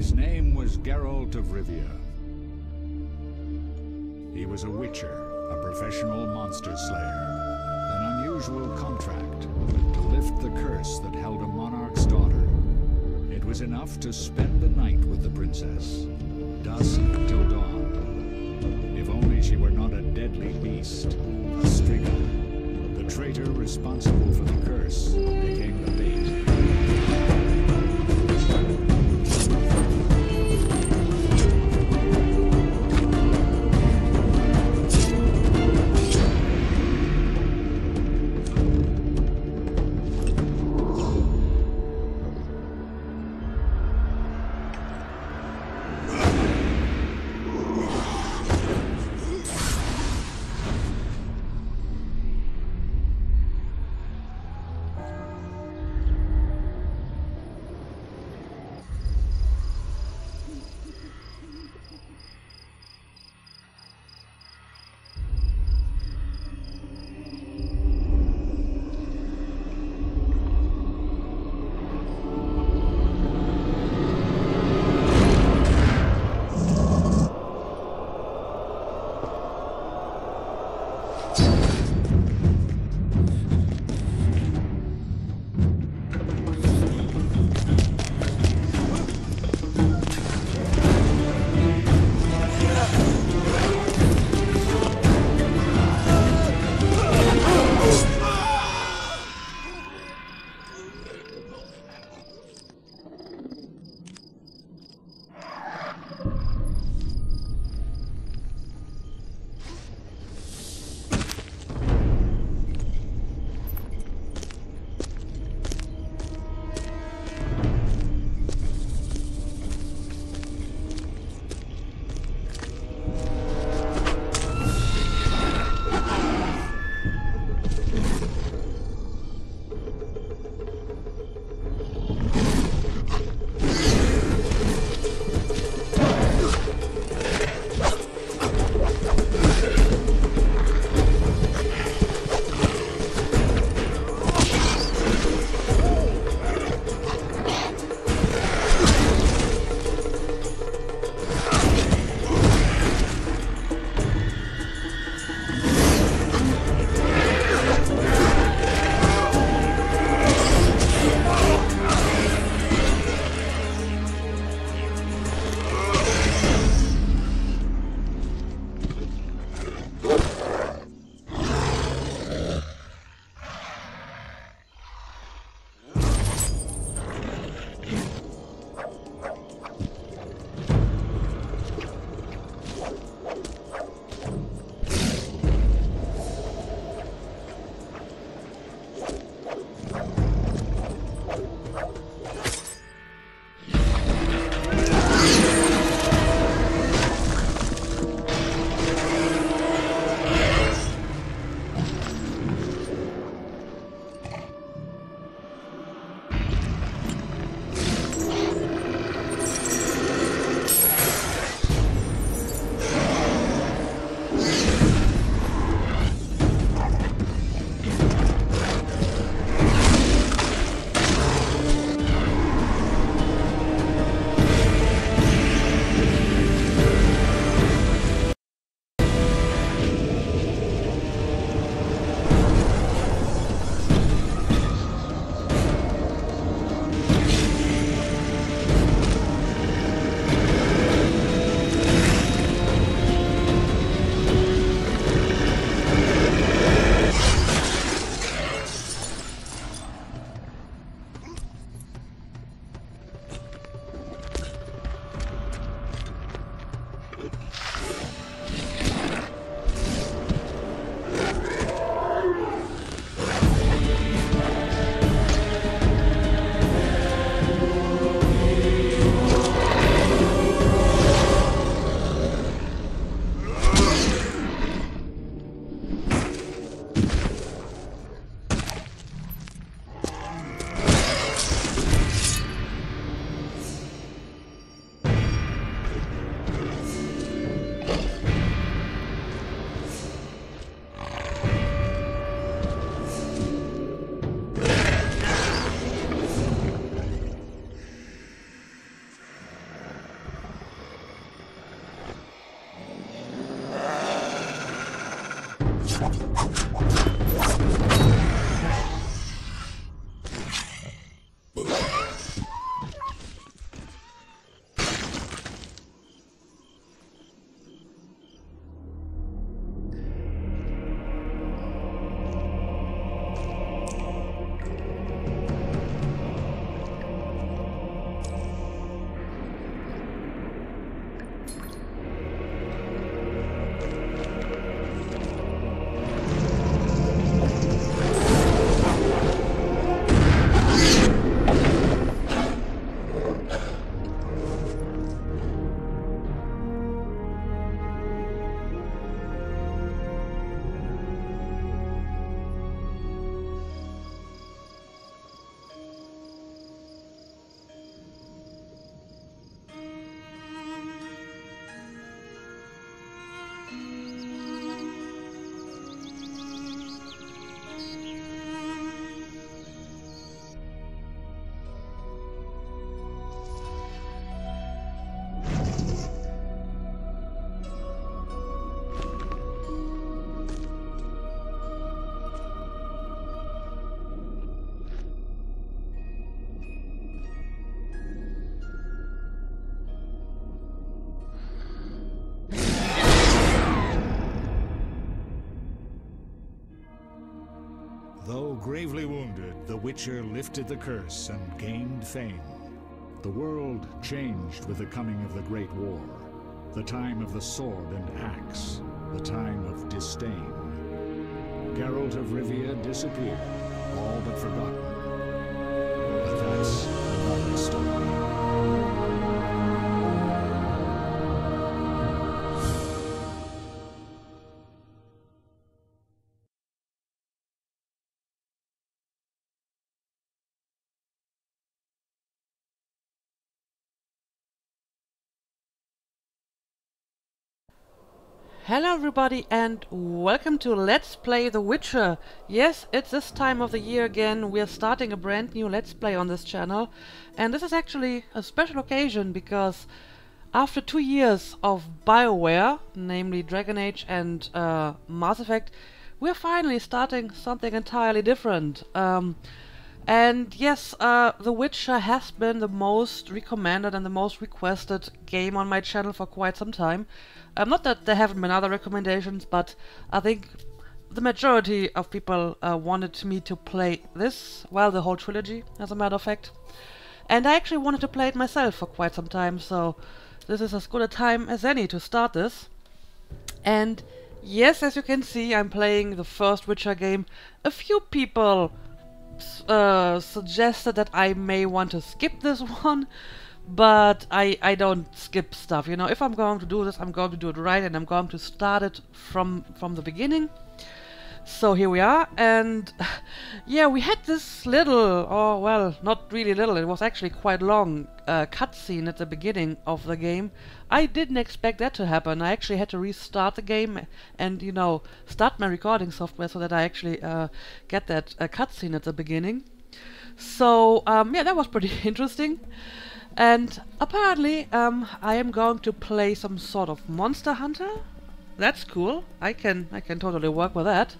His name was Geralt of Rivia. He was a witcher, a professional monster slayer. An unusual contract to lift the curse that held a monarch's daughter. It was enough to spend the night with the princess, dusk till dawn. If only she were not a deadly beast, a striga. The traitor responsible for the curse became the bait. Gravely wounded, the Witcher lifted the curse and gained fame. The world changed with the coming of the Great War, the time of the sword and axe, the time of disdain. Geralt of Rivia disappeared, all but forgotten. But that's another story. Hello everybody and welcome to Let's Play The Witcher. Yes, it's this time of the year again. We're starting a brand new Let's Play on this channel. And this is actually a special occasion because after two years of BioWare, namely Dragon Age and uh, Mass Effect, we're finally starting something entirely different. Um, and yes, uh, The Witcher has been the most recommended and the most requested game on my channel for quite some time. Um, not that there haven't been other recommendations, but I think the majority of people uh, wanted me to play this, well, the whole trilogy, as a matter of fact. And I actually wanted to play it myself for quite some time, so this is as good a time as any to start this. And yes, as you can see, I'm playing the first Witcher game. A few people uh, suggested that I may want to skip this one, but I, I don't skip stuff. You know, if I'm going to do this, I'm going to do it right, and I'm going to start it from from the beginning. So here we are, and yeah, we had this little, oh well, not really little, it was actually quite long, uh, cutscene at the beginning of the game. I didn't expect that to happen. I actually had to restart the game and, you know, start my recording software so that I actually uh, get that uh, cutscene at the beginning. So, um, yeah, that was pretty interesting. And apparently, um, I am going to play some sort of Monster Hunter. That's cool. I can I can totally work with that.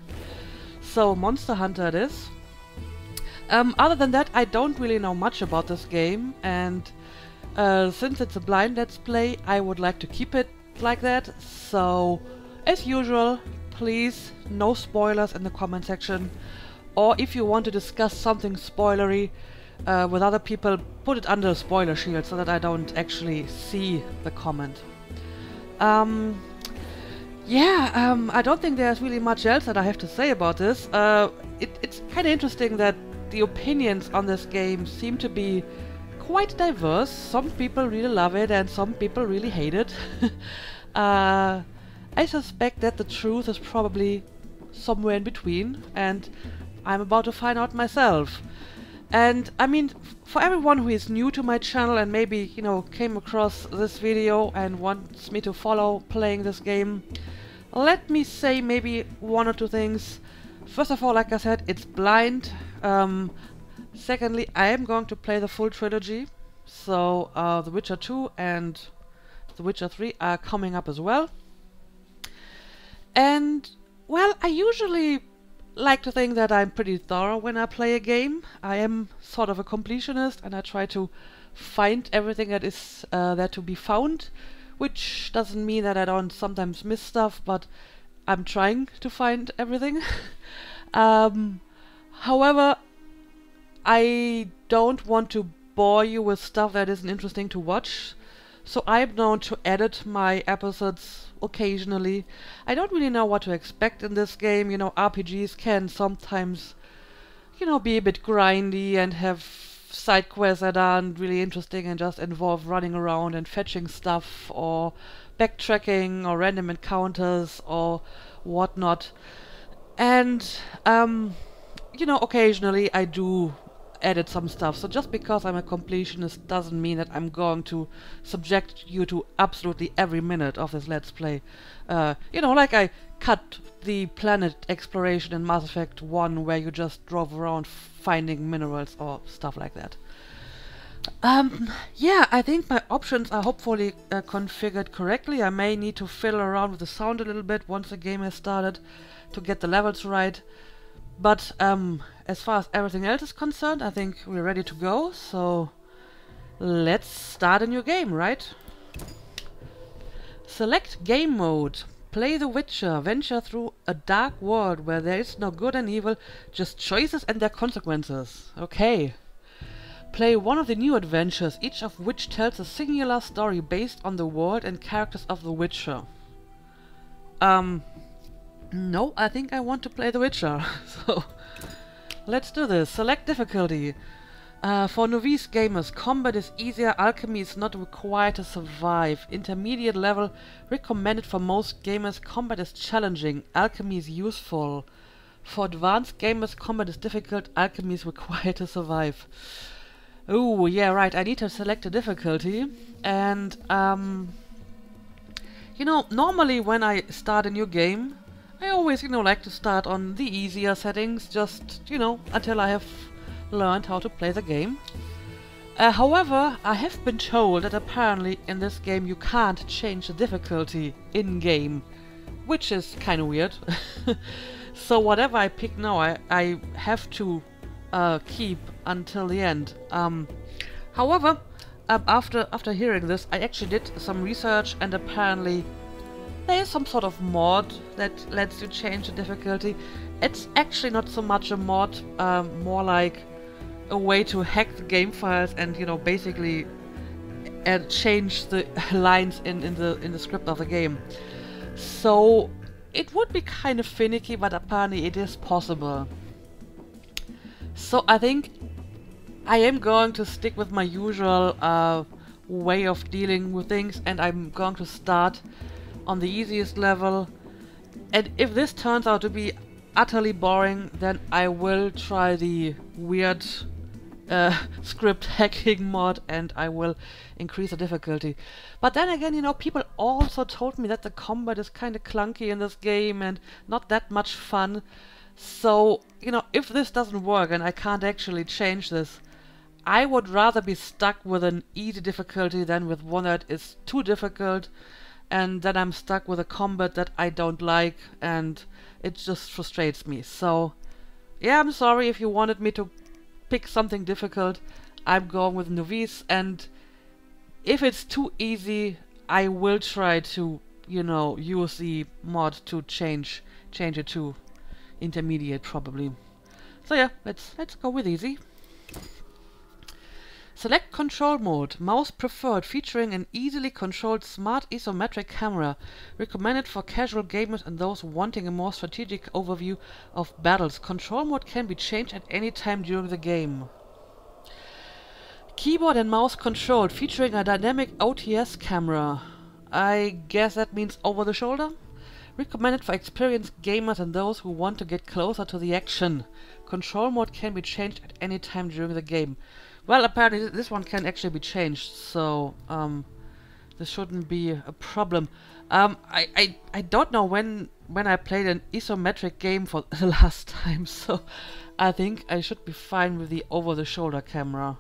So Monster Hunter it is. Um, other than that, I don't really know much about this game, and uh, since it's a blind let's play, I would like to keep it like that. So, as usual, please no spoilers in the comment section. Or if you want to discuss something spoilery uh, with other people, put it under a spoiler shield so that I don't actually see the comment. Um, yeah, um, I don't think there's really much else that I have to say about this. Uh, it, it's kind of interesting that the opinions on this game seem to be quite diverse. Some people really love it and some people really hate it. uh, I suspect that the truth is probably somewhere in between, and I'm about to find out myself. And I mean, for everyone who is new to my channel and maybe, you know, came across this video and wants me to follow playing this game, let me say maybe one or two things. First of all, like I said, it's blind. Um, secondly, I am going to play the full trilogy. So, uh, The Witcher 2 and The Witcher 3 are coming up as well. And Well, I usually like to think that I'm pretty thorough when I play a game. I am sort of a completionist and I try to find everything that is uh, there to be found, which doesn't mean that I don't sometimes miss stuff, but I'm trying to find everything. um, however, I don't want to bore you with stuff that isn't interesting to watch, so I'm known to edit my episodes occasionally. I don't really know what to expect in this game. You know, RPGs can sometimes, you know, be a bit grindy and have side quests that aren't really interesting and just involve running around and fetching stuff or backtracking or random encounters or whatnot. And, um, you know, occasionally I do edit some stuff. So just because I'm a completionist doesn't mean that I'm going to subject you to absolutely every minute of this Let's Play. Uh, you know, like I cut the planet exploration in Mass Effect 1 where you just drove around finding minerals or stuff like that. Um, yeah, I think my options are hopefully uh, configured correctly. I may need to fiddle around with the sound a little bit once the game has started to get the levels right. But um, as far as everything else is concerned, I think we're ready to go. So let's start a new game, right? Select game mode. Play The Witcher. Venture through a dark world where there is no good and evil, just choices and their consequences. Okay. Play one of the new adventures, each of which tells a singular story based on the world and characters of The Witcher. Um, no, I think I want to play The Witcher. so, let's do this. Select difficulty. Uh, for novice gamers, combat is easier, alchemy is not required to survive. Intermediate level, recommended for most gamers, combat is challenging, alchemy is useful. For advanced gamers, combat is difficult, alchemy is required to survive. Oh, yeah, right, I need to select a difficulty. And, um... You know, normally when I start a new game, I always, you know, like to start on the easier settings, just, you know, until I have learned how to play the game. Uh, however, I have been told that apparently in this game you can't change the difficulty in-game, which is kind of weird. so whatever I pick now, I, I have to uh, keep until the end. Um, however, um, after after hearing this, I actually did some research and apparently there is some sort of mod that lets you change the difficulty. It's actually not so much a mod, um, more like a way to hack the game files and you know basically uh, change the lines in, in the in the script of the game. So it would be kind of finicky, but apparently it is possible. So I think I am going to stick with my usual uh, way of dealing with things and I'm going to start on the easiest level. And if this turns out to be utterly boring, then I will try the weird uh, script hacking mod and I will increase the difficulty. But then again, you know, people also told me that the combat is kind of clunky in this game and not that much fun. So, you know, if this doesn't work and I can't actually change this, I would rather be stuck with an easy difficulty than with one that is too difficult and then I'm stuck with a combat that I don't like and it just frustrates me. So, yeah, I'm sorry if you wanted me to pick something difficult. I'm going with Novice and if it's too easy, I will try to, you know, use the mod to change change it to intermediate probably. So yeah, let's let's go with easy. Select control mode, mouse preferred, featuring an easily controlled smart isometric camera, recommended for casual gamers and those wanting a more strategic overview of battles. Control mode can be changed at any time during the game. Keyboard and mouse controlled, featuring a dynamic OTS camera. I guess that means over the shoulder? Recommended for experienced gamers and those who want to get closer to the action. Control mode can be changed at any time during the game. Well, apparently this one can actually be changed, so um, this shouldn't be a problem. Um, I, I, I don't know when when I played an isometric game for the last time, so I think I should be fine with the over-the-shoulder camera.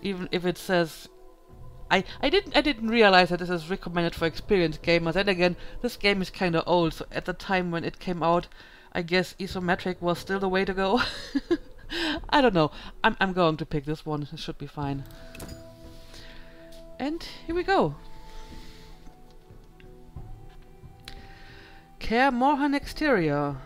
Even if it says I, I didn't I didn't realize that this is recommended for experienced gamers. And again, this game is kind of old, so at the time when it came out, I guess isometric was still the way to go. I don't know. I'm I'm going to pick this one. It should be fine. And here we go. Kaer Morhen exterior.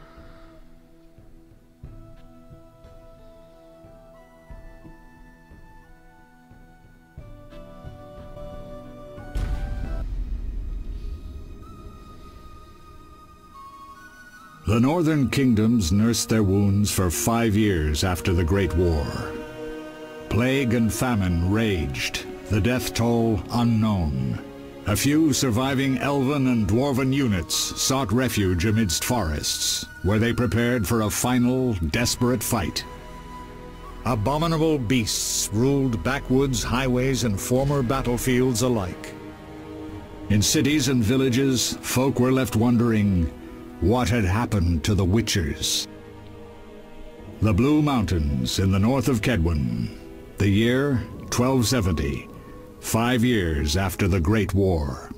The northern kingdoms nursed their wounds for five years after the Great War. Plague and famine raged, the death toll unknown. A few surviving elven and dwarven units sought refuge amidst forests, where they prepared for a final, desperate fight. Abominable beasts ruled backwoods, highways, and former battlefields alike. In cities and villages, folk were left wondering, what had happened to the Witchers? The Blue Mountains in the north of Kaedwen, The year 1270. Five years after the Great War.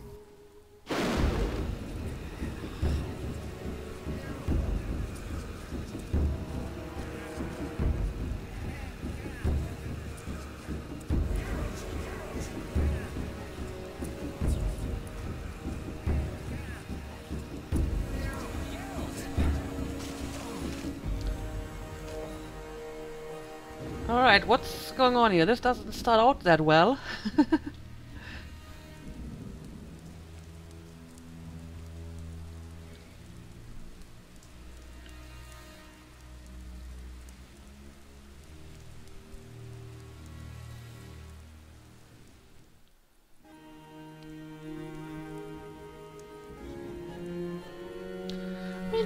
On here? This doesn't start out that well.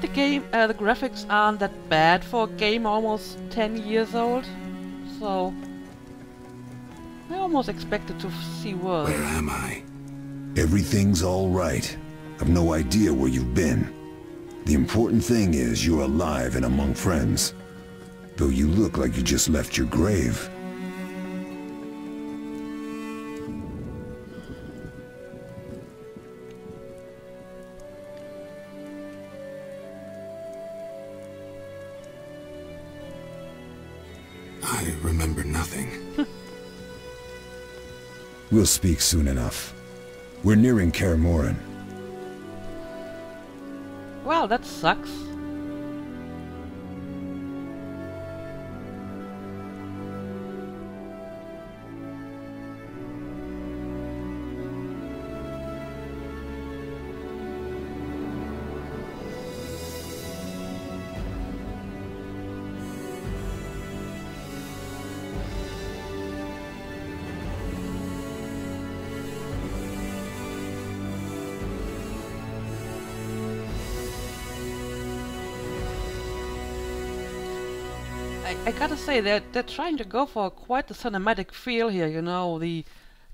The game, uh, the graphics aren't that bad for a game almost 10 years old so I almost expected to see worse. Where am I? Everything's all right. I've no idea where you've been. The important thing is you're alive and among friends. Though you look like you just left your grave. We'll speak soon enough. We're nearing Kaer Morhen. Well, that sucks. Gotta say, they're, they're trying to go for quite the cinematic feel here, you know, the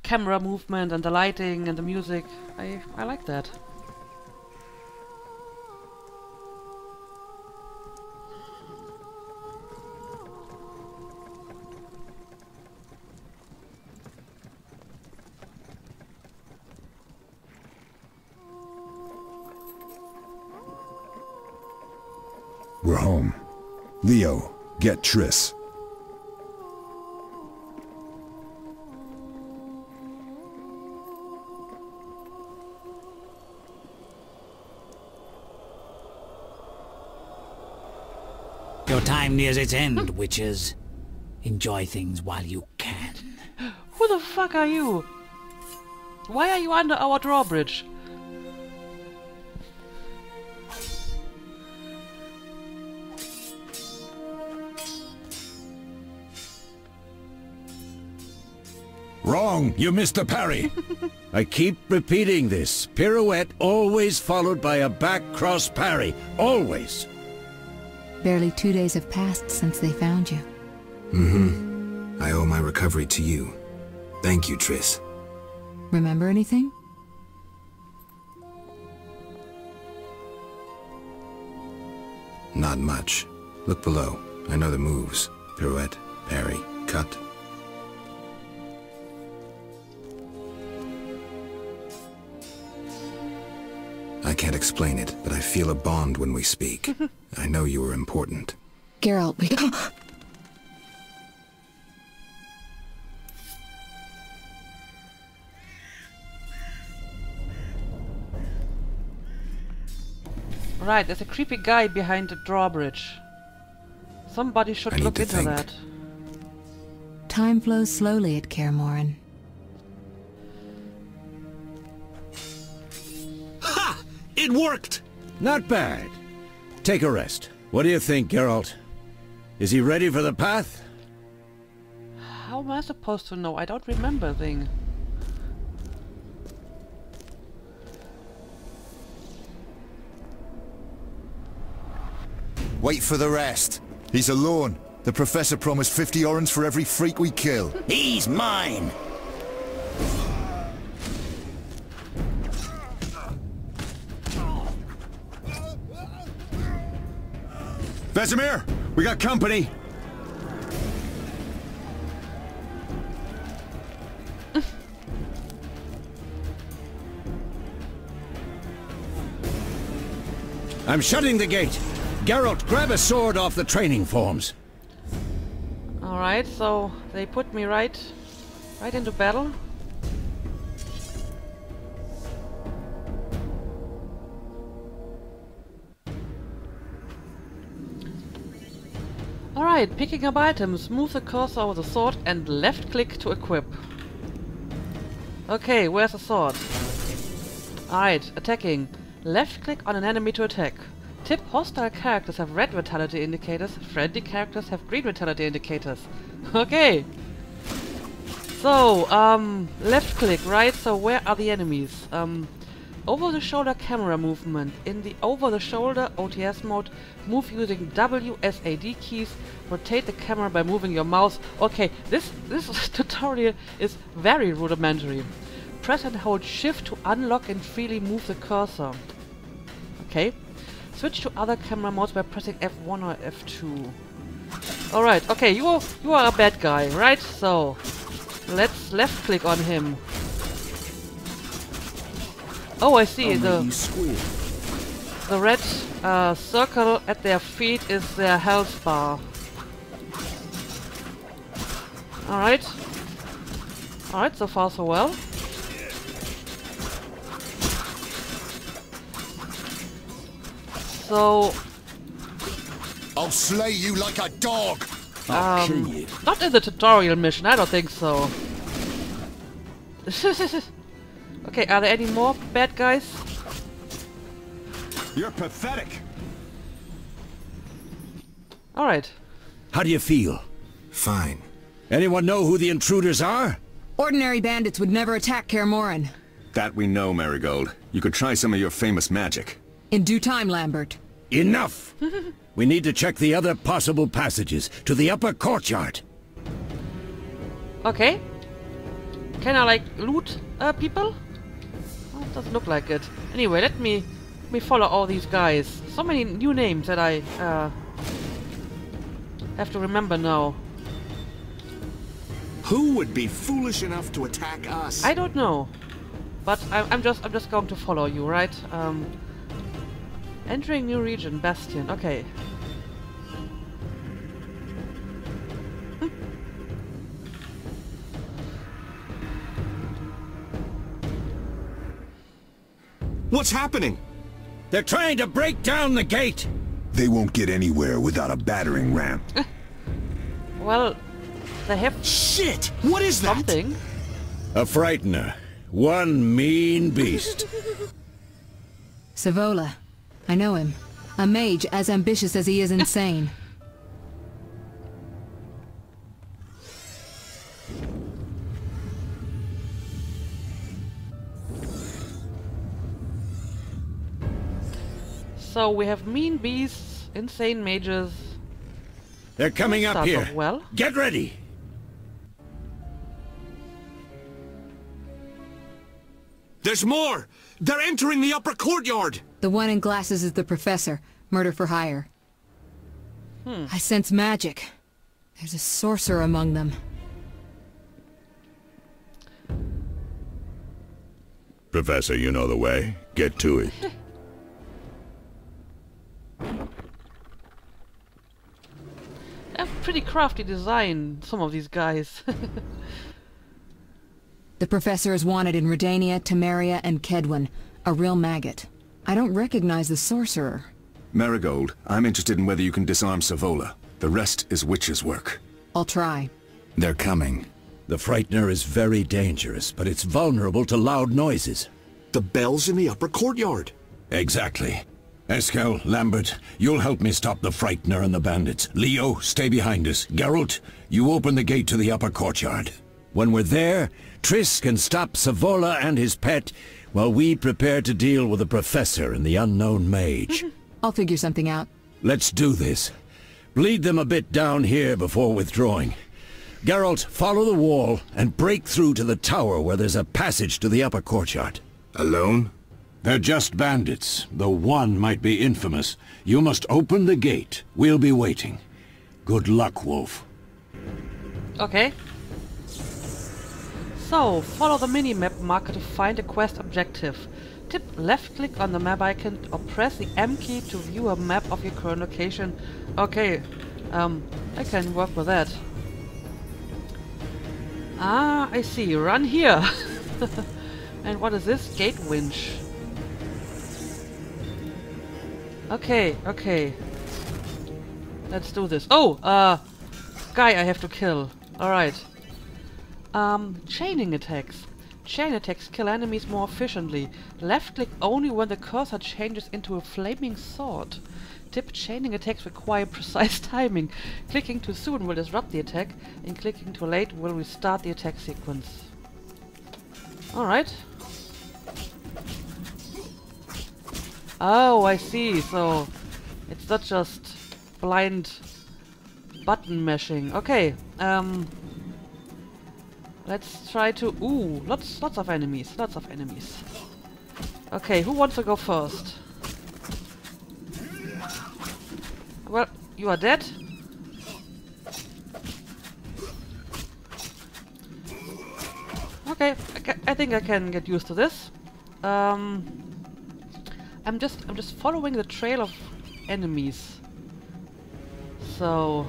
camera movement and the lighting and the music. I, I like that. We're home. Leo, get Triss. Your time nears its end, witches. Enjoy things while you can. Who the fuck are you? Why are you under our drawbridge? Wrong! You missed the parry! I keep repeating this. Pirouette always followed by a back cross parry. Always! Barely two days have passed since they found you. Mm-hmm. I owe my recovery to you. Thank you, Triss. Remember anything? Not much. Look below. I know the moves. Pirouette, parry, cut. I can't explain it, but I feel a bond when we speak. I know you are important. Geralt, we... Right, there's a creepy guy behind the drawbridge. Somebody should I look into think. that. Time flows slowly at Kaer Morhen. It worked! Not bad. Take a rest. What do you think, Geralt? Is he ready for the path? How am I supposed to know? I don't remember a thing. Wait for the rest. He's alone. The Professor promised 50 orens for every freak we kill. He's mine! Vesemir, we got company. I'm shutting the gate. Geralt, grab a sword off the training forms. Alright, so they put me right right into battle. Picking up items, move the cursor over the sword and left click to equip. Okay, where's the sword? Alright, attacking. Left click on an enemy to attack. Tip hostile characters have red vitality indicators, friendly characters have green vitality indicators. Okay. So, um, left click, right? So where are the enemies? Um, over the shoulder camera movement. In the over the shoulder OTS mode, move using WSAD keys. Rotate the camera by moving your mouse. Okay, this this tutorial is very rudimentary. Press and hold shift to unlock and freely move the cursor. Okay. Switch to other camera modes by pressing F1 or F2. Alright, okay, you you are a bad guy, right? So, let's left click on him. Oh, I see, the, the red uh, circle at their feet is their health bar. Alright. Alright, so far so well. So, I'll slay you like a dog. Um, not in the tutorial mission, I don't think so. okay, are there any more bad guys? You're pathetic. Alright. How do you feel? Fine. Anyone know who the intruders are? Ordinary bandits would never attack Kaer Morhen. That we know, Merigold. You could try some of your famous magic. In due time, Lambert. Enough! we need to check the other possible passages to the upper courtyard. Okay. Can I, like, loot uh, people? Oh, it doesn't look like it. Anyway, let me, let me follow all these guys. So many new names that I uh, have to remember now. Who would be foolish enough to attack us? I don't know, but I'm, I'm just I'm just going to follow you, right? Um, entering new region, Bastion. Okay. What's happening? They're trying to break down the gate! They won't get anywhere without a battering ram. Well, they have Shit! What is that? something. A frightener. One mean beast. Savolla. I know him. A mage as ambitious as he is insane. So we have mean beasts, insane mages. They're coming up here. off well. Get ready! There's more! They're entering the upper courtyard! The one in glasses is the professor. Murder for hire. Hmm. I sense magic. There's a sorcerer among them. Professor, you know the way. Get to it. They have pretty crafty design, some of these guys. the professor is wanted in Redania, Temeria, and Kaedwen. A real maggot. I don't recognize the sorcerer. Merigold, I'm interested in whether you can disarm Savolla. The rest is witch's work. I'll try. They're coming. The Frightener is very dangerous, but it's vulnerable to loud noises. The bells in the upper courtyard. Exactly. Eskel, Lambert, you'll help me stop the Frightener and the bandits. Leo, stay behind us. Geralt, you open the gate to the upper courtyard. When we're there, Triss can stop Savolla and his pet, while we prepare to deal with the Professor and the unknown mage. I'll figure something out. Let's do this. Bleed them a bit down here before withdrawing. Geralt, follow the wall and break through to the tower where there's a passage to the upper courtyard. Alone? They're just bandits, though one might be infamous. You must open the gate. We'll be waiting. Good luck, Wolf. okay. So, follow the mini-map marker to find a quest objective. Tip left-click on the map icon or press the M key to view a map of your current location. Okay, um, I can work with that. Ah, I see. Run here. and what is this? Gate winch. Okay, okay. Let's do this. Oh, uh, guy I have to kill. Alright. Um, chaining attacks. Chain attacks kill enemies more efficiently. Left click only when the cursor changes into a flaming sword. Tip chaining attacks require precise timing. Clicking too soon will disrupt the attack, and clicking too late will restart the attack sequence. Alright. Oh, I see. So, it's not just blind button mashing. Okay, um... Let's try to... Ooh, lots, lots of enemies. Lots of enemies. Okay, who wants to go first? Well, you are dead. Okay, I, I think I can get used to this. Um, I'm just I'm just following the trail of enemies. So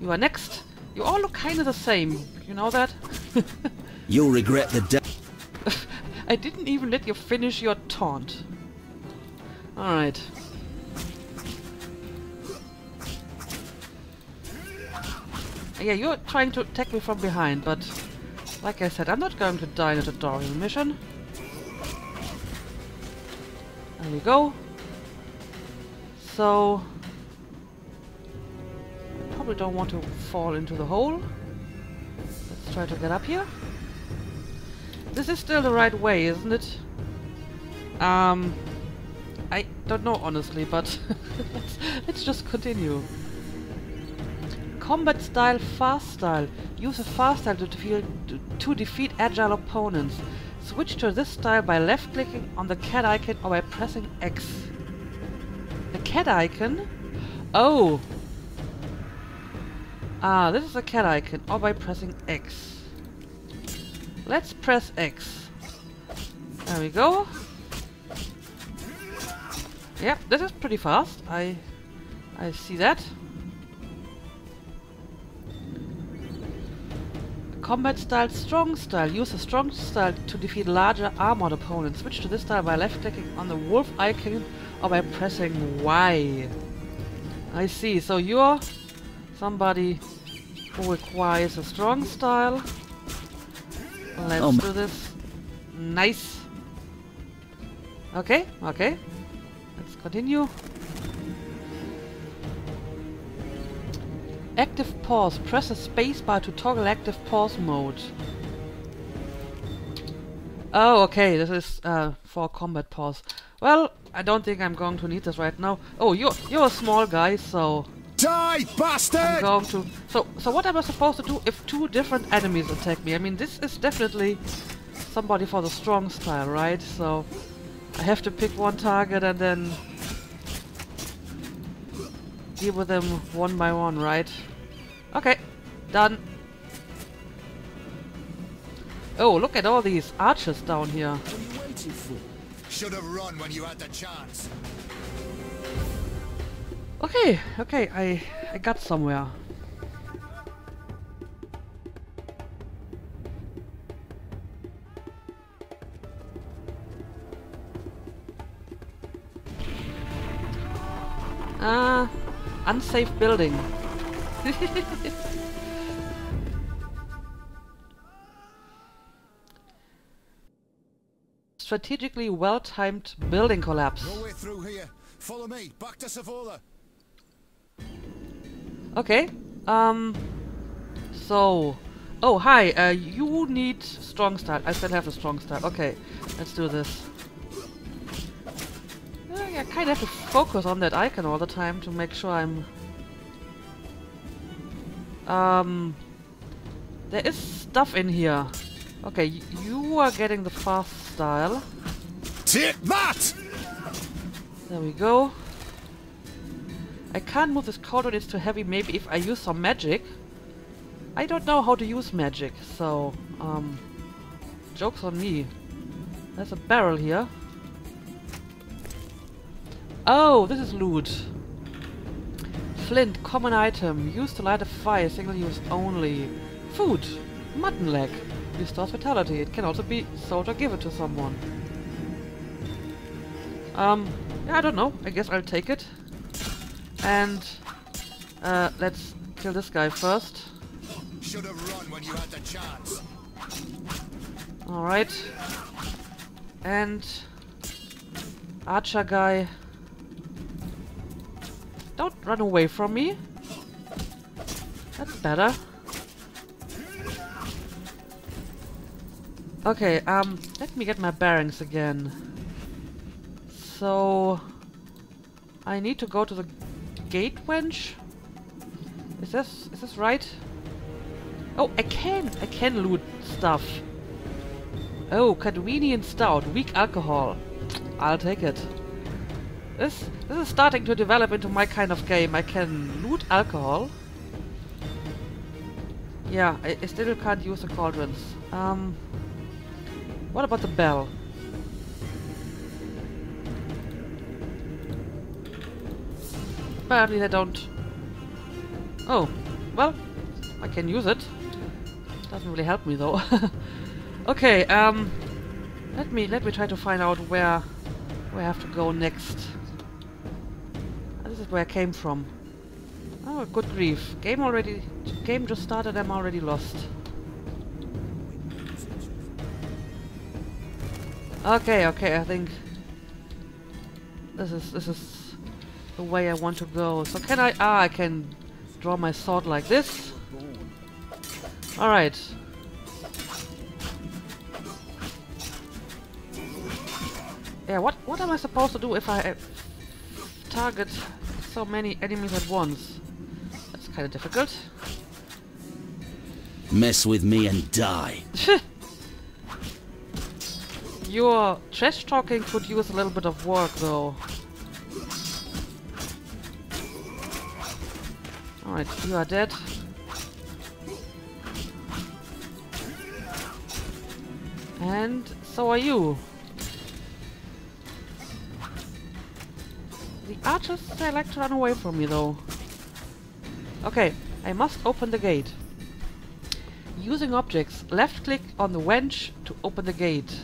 you are next. You all look kind of the same. You know that? You'll regret the death. I didn't even let you finish your taunt. Alright. Yeah, you're trying to attack me from behind, but like I said, I'm not going to die in a tutorial mission. There we go. So... Probably don't want to fall into the hole. Let's try to get up here. This is still the right way, isn't it? Um... I don't know, honestly, but let's, let's just continue. Combat style, fast style. Use a fast style to to defeat agile opponents. Switch to this style by left-clicking on the cat icon or by pressing X. The cat icon? Oh! Ah, this is the cat icon, or by pressing X. Let's press X. There we go. Yep, this is pretty fast. I I see that. Combat style, strong style. Use a strong style to defeat larger armored opponents. Switch to this style by left clicking on the wolf icon or by pressing Y. I see. So you're somebody who requires a strong style. Let's Oh, do this. Nice. Okay, okay. Let's continue. Active pause. Press the spacebar to toggle active pause mode. Oh, okay. This is uh, for combat pause. Well, I don't think I'm going to need this right now. Oh, you're you're a small guy, so Die, bastard! I'm going to. So so what am I supposed to do if two different enemies attack me? I mean, this is definitely somebody for the strong style, right? So I have to pick one target and then deal with them one by one, right? Okay, done. Oh, look at all these archers down here. Should have run when you had the chance. Okay, okay, I I got somewhere. Unsafe building. Strategically well-timed building collapse. No way through here. Follow me. Back to Savolla. Okay. Um. So. Oh, hi. Uh, you need strong start. I still have a strong start. Okay, let's do this. I kind of have to focus on that icon all the time to make sure I'm. Um. There is stuff in here. Okay, you are getting the fast style. Take that! There we go. I can't move this cauldron, it's too heavy. Maybe if I use some magic. I don't know how to use magic, so, um, joke's on me. There's a barrel here. Oh, this is loot. Flint, common item, used to light a fire, single use only. Food, mutton leg, restores vitality. It can also be sold or given to someone. Um, yeah, I don't know. I guess I'll take it. And uh, let's kill this guy first. Alright. And archer guy. Don't run away from me. That's better. Okay, um, let me get my bearings again. So, I need to go to the gate wench? Is this, is this right? Oh, I can, I can loot stuff. Oh, Kaedwenian Stout, weak alcohol. I'll take it. This, this is starting to develop into my kind of game. I can loot alcohol. Yeah, I, I still can't use the cauldrons. Um, what about the bell? Apparently they don't... Oh, well, I can use it. Doesn't really help me though. okay, um, let me let me try to find out where I have to go next. Where I came from. Oh, good grief! Game already, game just started. I'm already lost. Okay, okay. I think this is this is the way I want to go. So can I? Ah, I can draw my sword like this. Alright. Yeah, what what am I supposed to do if I target so many enemies at once? That's kind of difficult. Mess with me and die. Your trash talking could use a little bit of work though. Alright, you are dead. And so are you. The just they like to run away from me though. Okay, I must open the gate. Using objects, left click on the wench to open the gate.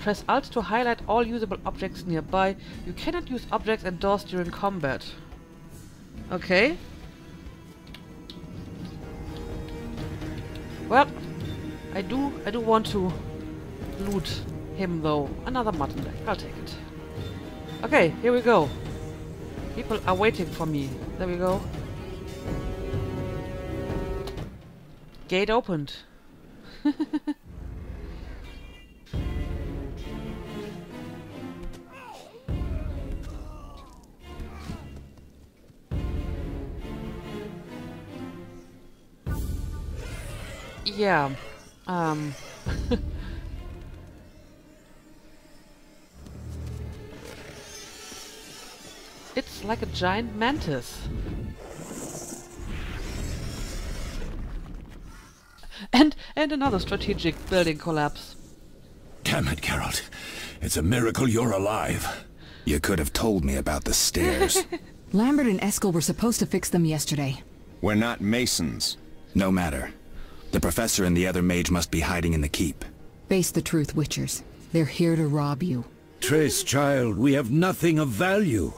Press Alt to highlight all usable objects nearby. You cannot use objects and doors during combat. Okay. Well, I do I do want to loot him though. Another mutton leg. I'll take it. Okay, here we go. People are waiting for me. There we go. Gate opened. yeah. Um. it's like a giant mantis. And and another strategic building collapse. Damn it, Geralt. It's a miracle you're alive. You could have told me about the stairs. Lambert and Eskel were supposed to fix them yesterday. We're not masons. No matter. The professor and the other mage must be hiding in the keep. Face the truth, Witchers. They're here to rob you. Triss, child, we have nothing of value.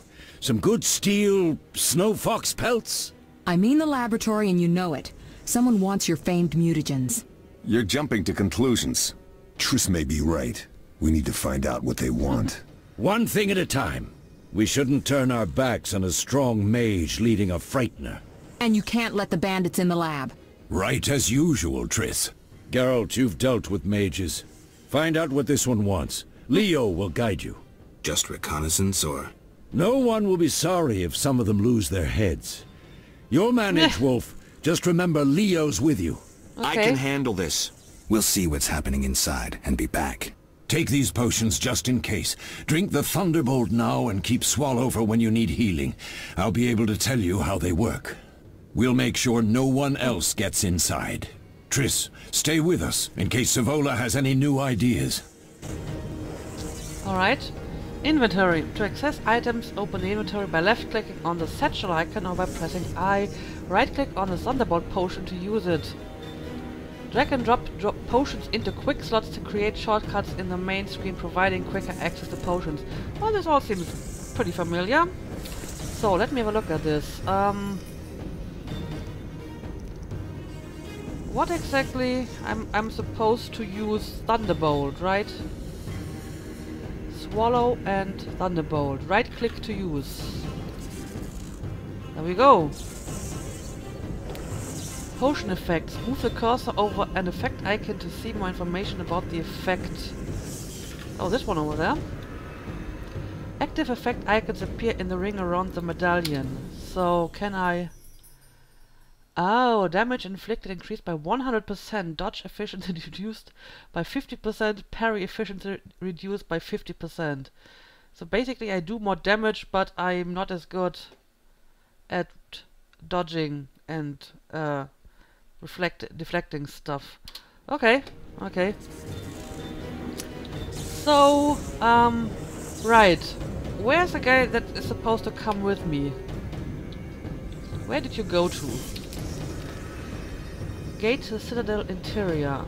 Some good steel snow fox pelts? I mean the laboratory and you know it. Someone wants your famed mutagens. You're jumping to conclusions. Triss may be right. We need to find out what they want. One thing at a time. We shouldn't turn our backs on a strong mage leading a frightener. And you can't let the bandits in the lab. Right as usual, Triss. Geralt, you've dealt with mages. Find out what this one wants. Leo will guide you. Just reconnaissance, or... No one will be sorry if some of them lose their heads. You'll manage, Wolf. Just remember Leo's with you. I can handle this. We'll see what's happening inside and be back. Take these potions just in case. Drink the Thunderbolt now and keep Swallow for when you need healing. I'll be able to tell you how they work. We'll make sure no one else gets inside. Triss, stay with us in case Savolla has any new ideas. Alright. Inventory. To access items, open the inventory by left-clicking on the satchel icon or by pressing I. Right-click on the Thunderbolt potion to use it. Drag and drop, drop potions into quick slots to create shortcuts in the main screen, providing quicker access to potions. Well, this all seems pretty familiar. So, let me have a look at this. Um, what exactly? I'm, I'm supposed to use Thunderbolt, right? Swallow and Thunderbolt. Right click to use. There we go. Potion effects. Move the cursor over an effect icon to see more information about the effect. Oh, this one over there. Active effect icons appear in the ring around the medallion. So, can I... Oh, damage inflicted increased by 100%, dodge efficiency reduced by 50%, parry efficiency reduced by 50%. So basically I do more damage, but I'm not as good at dodging and uh, reflect deflecting stuff. Okay, okay. So, um, right. Where's the guy that is supposed to come with me? Where did you go to? Gate to the Citadel interior.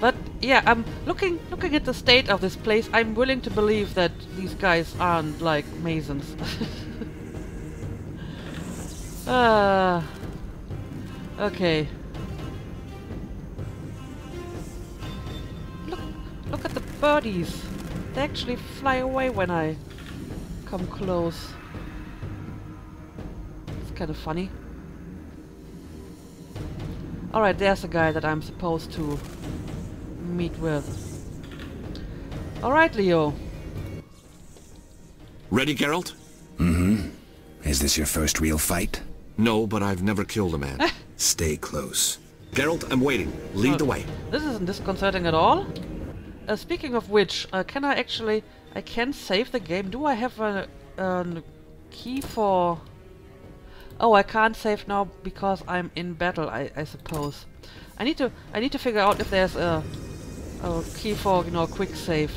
But yeah, I'm looking looking at the state of this place. I'm willing to believe that these guys aren't like masons. Ah. okay. Look, look at the birdies. They actually fly away when I come close. It's kind of funny. Alright, there's a guy that I'm supposed to meet with. Alright, Leo. Ready, Geralt? Mm-hmm. Is this your first real fight? No, but I've never killed a man. Stay close. Geralt, I'm waiting. Lead the Oh, way. This isn't disconcerting at all. Uh, speaking of which, uh, can I actually... I can save the game. Do I have a, a key for... Oh, I can't save now because I'm in battle, I, I suppose. I need to I need to figure out if there's a, a key for, you know, quick save.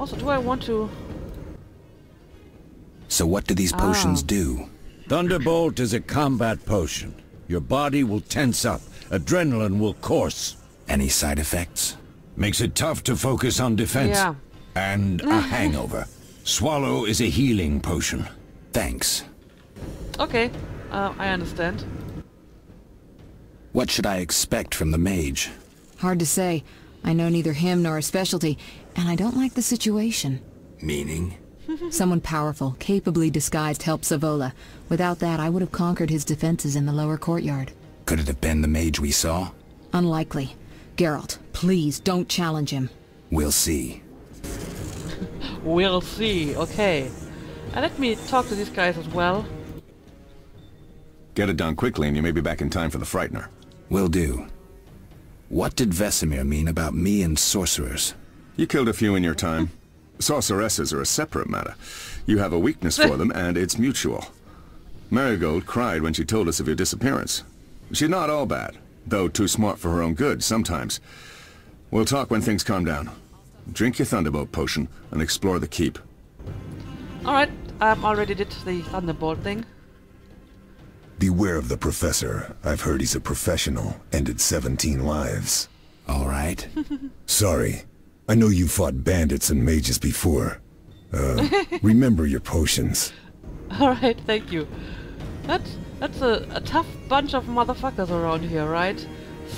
Also, do I want to... So what do these potions Ah. do? Thunderbolt is a combat potion. Your body will tense up. Adrenaline will course. Any side effects? Makes it tough to focus on defense. Yeah. And a hangover. Swallow is a healing potion. Thanks. Okay, uh, I understand. What should I expect from the mage? Hard to say. I know neither him nor his specialty, and I don't like the situation. Meaning? Someone powerful, capably disguised helped Savolla. Without that, I would have conquered his defenses in the lower courtyard. Could it have been the mage we saw? Unlikely. Geralt, please don't challenge him. We'll see. We'll see. Okay. And let me talk to these guys as well. Get it done quickly and you may be back in time for the Frightener. Will do. What did Vesemir mean about me and sorcerers? You killed a few in your time. Sorceresses are a separate matter. You have a weakness for them, and it's mutual. Merigold cried when she told us of your disappearance. She's not all bad, though too smart for her own good sometimes. We'll talk when things calm down. Drink your Thunderbolt potion and explore the keep. Alright, I um, already did the Thunderbolt thing. Beware of the Professor. I've heard he's a professional. Ended 17 lives. All right. Sorry. I know you fought bandits and mages before. Uh, remember your potions. Alright, thank you. That, that's a, a tough bunch of motherfuckers around here, right?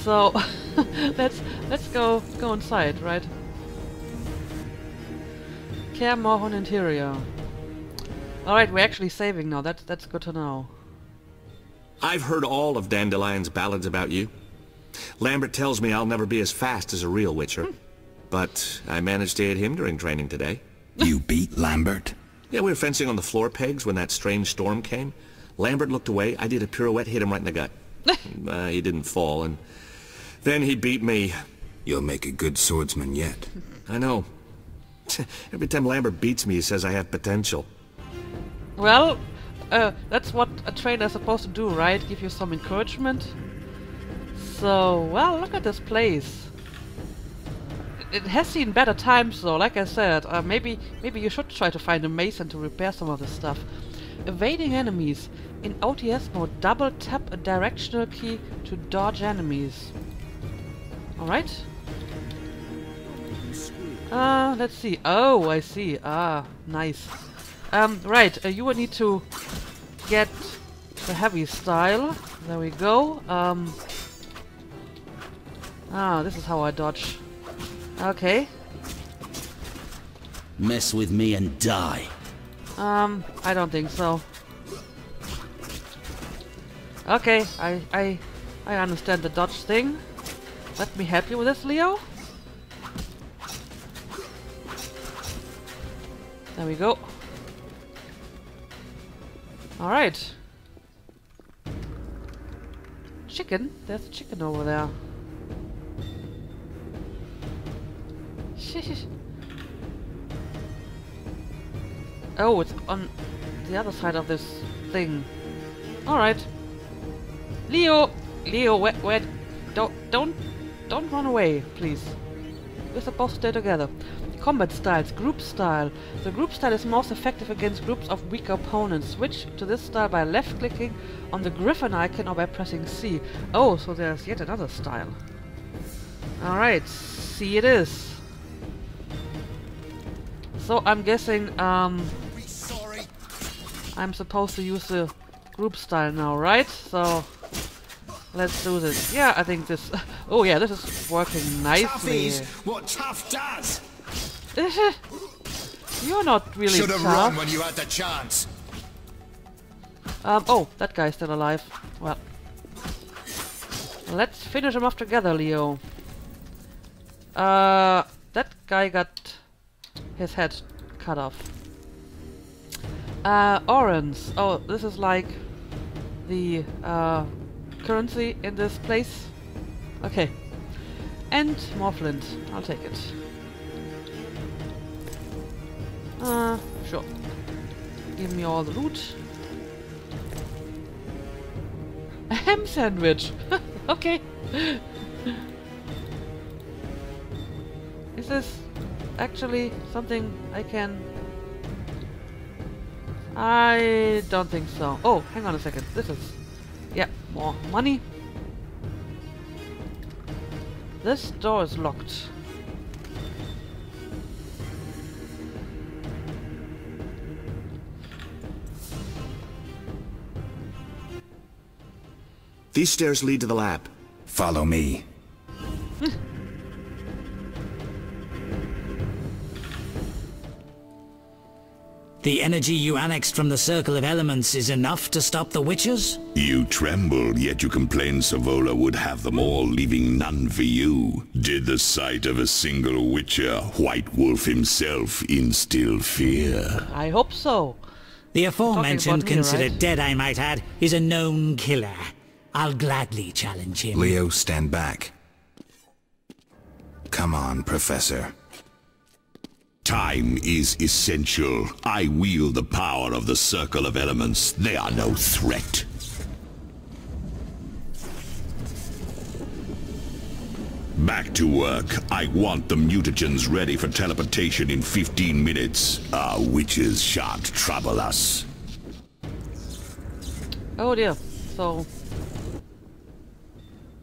So, let's let's go go inside, right? Kaer Morhen interior. Alright, we're actually saving now. That's that's good to know. I've heard all of Dandelion's ballads about you. Lambert tells me I'll never be as fast as a real Witcher. But I managed to hit him during training today. You beat Lambert? Yeah, we were fencing on the floor pegs when that strange storm came. Lambert looked away, I did a pirouette, hit him right in the gut. uh, he didn't fall, and then he beat me. You'll make a good swordsman yet. I know. Every time Lambert beats me, he says I have potential. Well, uh, that's what a trainer is supposed to do, right? Give you some encouragement. So, well, look at this place. It has seen better times, though. Like I said, uh, maybe maybe you should try to find a mason to repair some of this stuff. Evading enemies. In OTS mode, double tap a directional key to dodge enemies. Alright. Uh, let's see. Oh, I see. Ah, nice. Um, right, uh, you will need to get the heavy style. There we go. Um, ah, this is how I dodge. Okay. Mess with me and die. Um, I don't think so. Okay, I, I, I understand the dodge thing. Let me help you with this, Leo. There we go. Alright. Chicken? There's a chicken over there. oh, it's on the other side of this thing. Alright. Leo! Leo, wait, wait. Don't, don't, don't run away, please. We're supposed to stay together. Combat styles. Group style. The group style is most effective against groups of weaker opponents. Switch to this style by left-clicking on the griffin icon or by pressing C. Oh, so there's yet another style. Alright, C it is. So I'm guessing um, I'm supposed to use the group style now, right? So let's do this. Yeah, I think this... Oh yeah, this is working nicely. what tough does. You're not really Should have run when you had the chance. Um, oh, that guy's still alive. Well. Let's finish him off together, Leo. Uh, that guy got his head cut off. Uh, Orens. Oh, this is like the uh, currency in this place. Okay. And more flint. I'll take it. Uh, sure. Give me all the loot. A ham sandwich! okay. Is this actually something I can... I don't think so. Oh, hang on a second. This is... Yeah, more money. This door is locked. These stairs lead to the lab. Follow me. The energy you annexed from the Circle of Elements is enough to stop the Witches? You trembled, yet you complained Savolla would have them all, leaving none for you. Did the sight of a single Witcher, White Wolf himself, instill fear? I hope so. The aforementioned, about me, considered right? dead I might add, is a known killer. I'll gladly challenge him. Leo, stand back. Come on, Professor. Time is essential. I wield the power of the Circle of Elements. They are no threat. Back to work. I want the mutagens ready for teleportation in 15 minutes. Our witches shan't trouble us. Oh dear. So,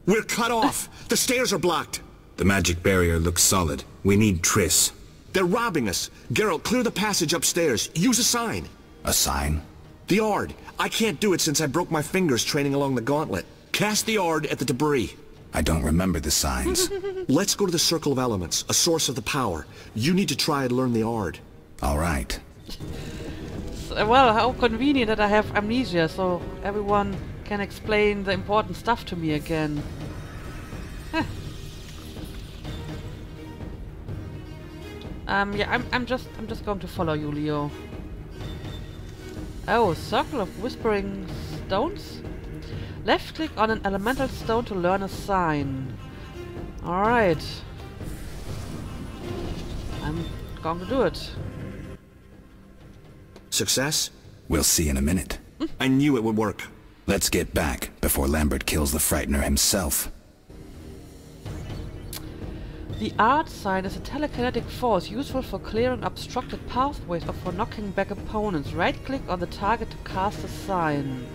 We're cut off. the stairs are blocked. The magic barrier looks solid. We need Triss. They're robbing us. Geralt, clear the passage upstairs. Use a sign. A sign? The Aard. I can't do it since I broke my fingers training along the gauntlet. Cast the Aard at the debris. I don't remember the signs. Let's go to the Circle of Elements, a source of the power. You need to try and learn the Aard. All right. s- well, how convenient that I have amnesia, so everyone can explain the important stuff to me again. Um, yeah, I'm, I'm just, I'm just going to follow you, Leo. Oh, circle of whispering stones. Left click on an elemental stone to learn a sign. All right. I'm going to do it. Success? We'll see in a minute. I knew it would work. Let's get back before Lambert kills the Frightener himself. The Aard sign is a telekinetic force useful for clearing obstructed pathways or for knocking back opponents. Right click on the target to cast a sign.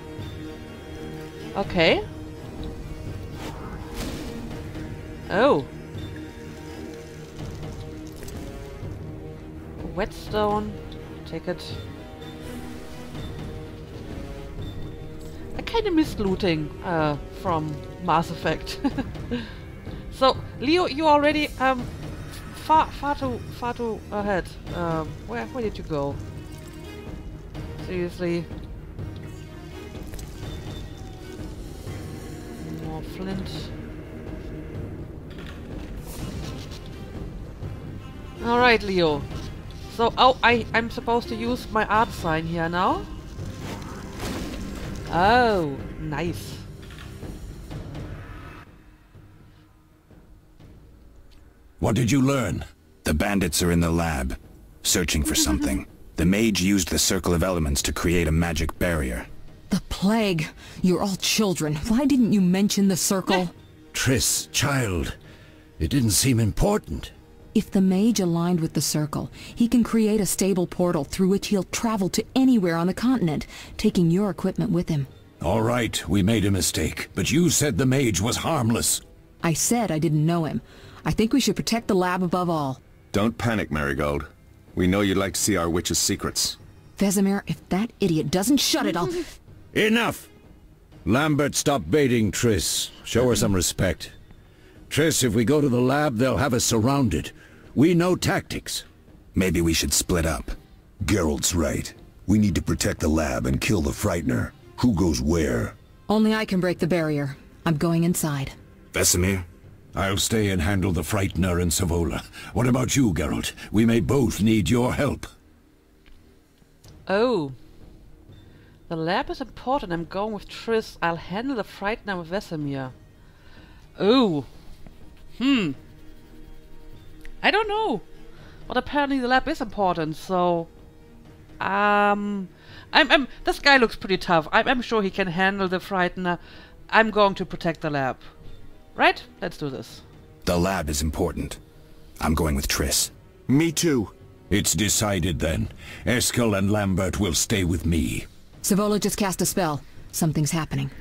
Okay. Oh. Whetstone. Take it. I kinda miss looting uh, from Mass Effect. So, Leo, you already um far far too far too ahead. Um, where where did you go? Seriously. More flint. All right, Leo. So, oh, I I'm supposed to use my Aard sign here now. Oh, nice. What did you learn? The bandits are in the lab, searching for something. The mage used the Circle of Elements to create a magic barrier. The plague. You're all children. Why didn't you mention the circle? Triss, child. It didn't seem important. If the mage aligned with the circle, he can create a stable portal through which he'll travel to anywhere on the continent, taking your equipment with him. All right, we made a mistake, but you said the mage was harmless. I said I didn't know him. I think we should protect the lab above all. Don't panic, Merigold. We know you'd like to see our witch's secrets. Vesemir, if that idiot doesn't shut it, I'll... Enough! Lambert, stop baiting Triss. Show her some respect. Triss, if we go to the lab, they'll have us surrounded. We know tactics. Maybe we should split up. Geralt's right. We need to protect the lab and kill the Frightener. Who goes where? Only I can break the barrier. I'm going inside. Vesemir? I'll stay and handle the Frightener and Savolla. What about you, Geralt? We may both need your help. Oh. The lab is important. I'm going with Triss. I'll handle the Frightener with Vesemir. Oh. Hmm. I don't know. But apparently the lab is important, so... Um... I'm, I'm, this guy looks pretty tough. I'm, I'm sure he can handle the Frightener. I'm going to protect the lab. Right? Let's do this. The lab is important. I'm going with Triss. Me too. It's decided then. Eskel and Lambert will stay with me. Savolla just cast a spell. Something's happening.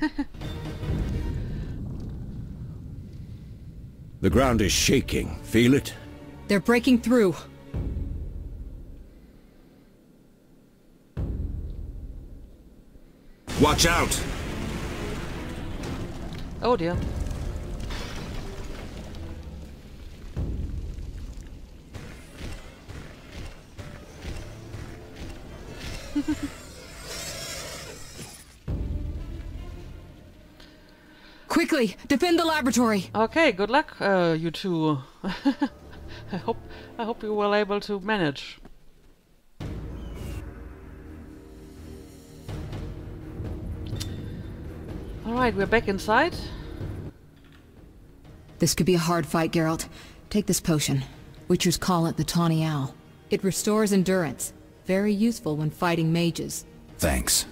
The ground is shaking. Feel it? They're breaking through. Watch out! Oh dear. Quickly, defend the laboratory. Okay, good luck, uh, you two. I hope I hope you were able to manage. All right, we're back inside. This could be a hard fight, Geralt. Take this potion. Witchers call it the Tawny Owl. It restores endurance. Very useful when fighting mages. Thanks.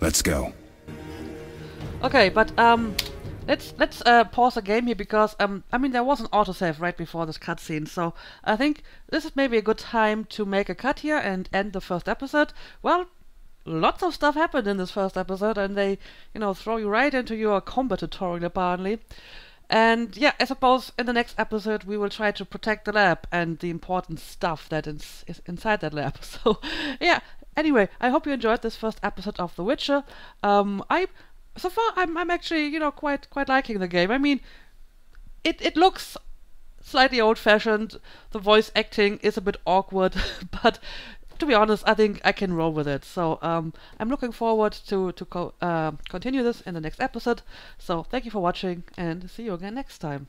Let's go. Okay, but um, let's let's uh, pause the game here because um I mean there was an autosave right before this cutscene, so I think this is maybe a good time to make a cut here and end the first episode. Well, lots of stuff happened in this first episode, and they you know throw you right into your combat tutorial apparently. And yeah, I suppose in the next episode we will try to protect the lab and the important stuff that is, is inside that lab. So yeah. Anyway, I hope you enjoyed this first episode of The Witcher. Um, I so far I'm I'm actually you know quite quite liking the game. I mean, it it looks slightly old-fashioned. The voice acting is a bit awkward, but to be honest, I think I can roll with it. So um, I'm looking forward to to co uh, continue this in the next episode. So thank you for watching, and see you again next time.